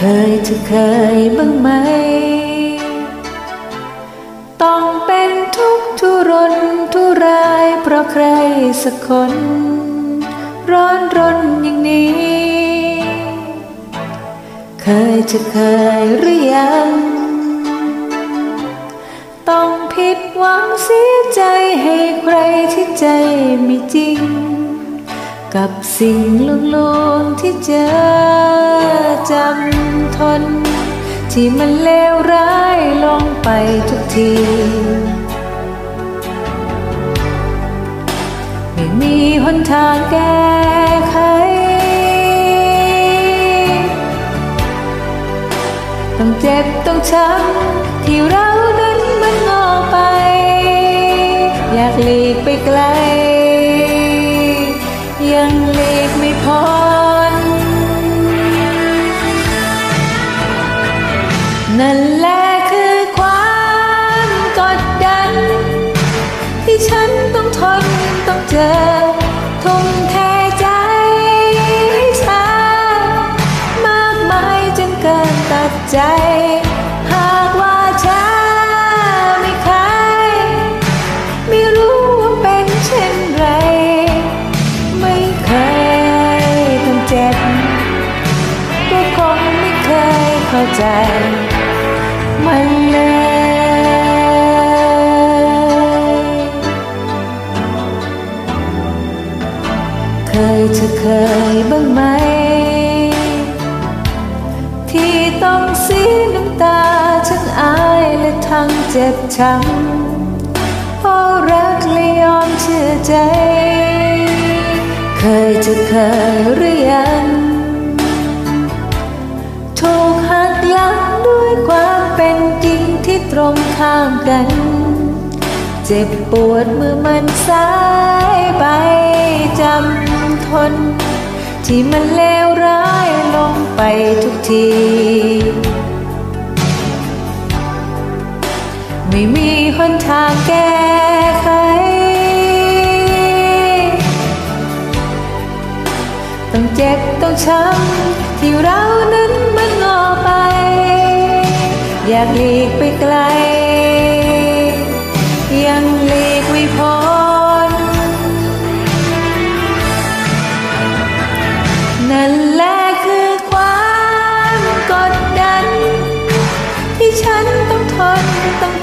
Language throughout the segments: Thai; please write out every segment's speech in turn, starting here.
เคยจะเคยบ้างไหม ต้องเป็นทุกทุรนทุรายเพราะใครสักคน ร้อนรนอย่างนี้ เคยจะเคยหรือยัง ต้องผิดหวังเสียใจให้ใครที่ใจไม่จริง กับสิ่งลวงๆที่เจอจำ ทน ที่มันเลวร้ายลงไปทุกที ไม่มีหนทางแก้ไข ต้องเจ็บต้องช้ำที่เรานั้นมันงอไป อยากหลีกไปไกล ยังหลีก ที่ฉันต้องทนต้องเจอทุ่มเทใจให้เธอมากมายจนเกินตัดใจ หากว่าเธอไม่เคยไม่รู้ว่าเป็นเช่นไร ไม่เคยต้องเจ็บก็คงไม่เคยเข้าใจ มันเลย เคยจะเคยบ้างไหม ที่ต้องเสียน้ำตาทั้งอายและทั้งเจ็บช้ำเพราะรักและยอมเชื่อใจ เคยจะเคยหรือยังถูกหักหลังด้วยความเป็นจริงที่ตรงข้ามกัน เจ็บปวดเมื่อมันสายไปจำ ทน ที่มันเลวร้ายลงไปทุกที ไม่มีหนทางแก้ไขต้องเจ็บต้องช้ำที่เรานั้นมันงอไป อยากหลีกไปไกล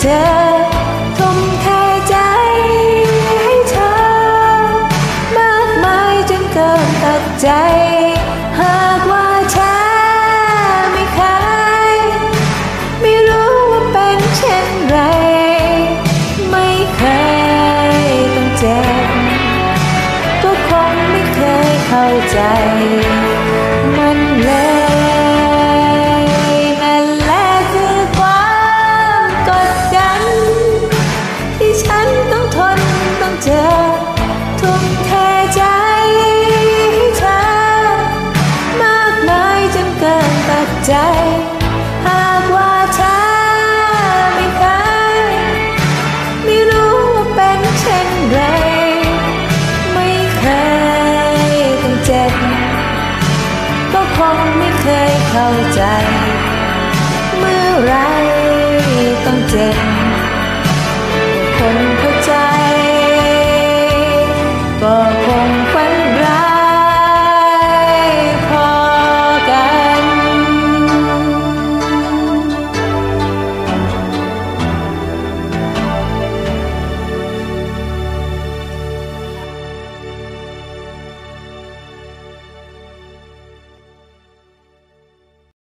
ต้องเจอทุ่มเทใจให้เธอ มากมายจนเกินตัดใจหา คงไม่เคยเข้าใจ เมื่อไรต้องเจ็บ